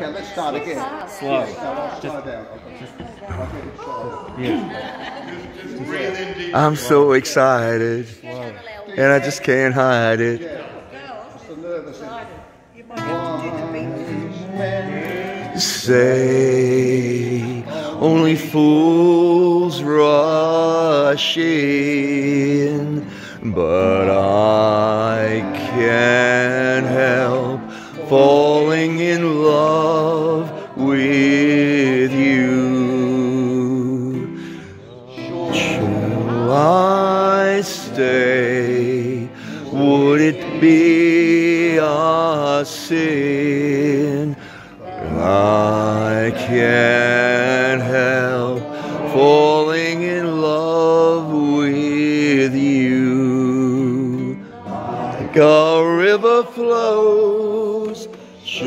Start again. Slow. No, slow down. Just, I'm so excited, and I just can't hide it. Just a nervous. Say, only fools rush in, but I with you. Shall I stay? Would it be a sin? I can't help falling in love with you. Like a river flows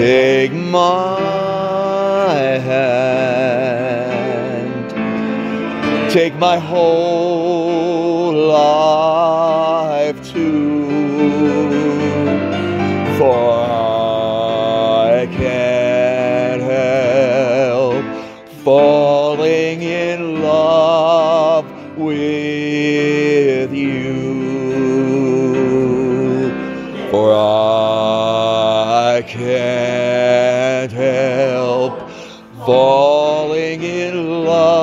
Take my hand, take my whole life too. For I can't help falling in love with you. For in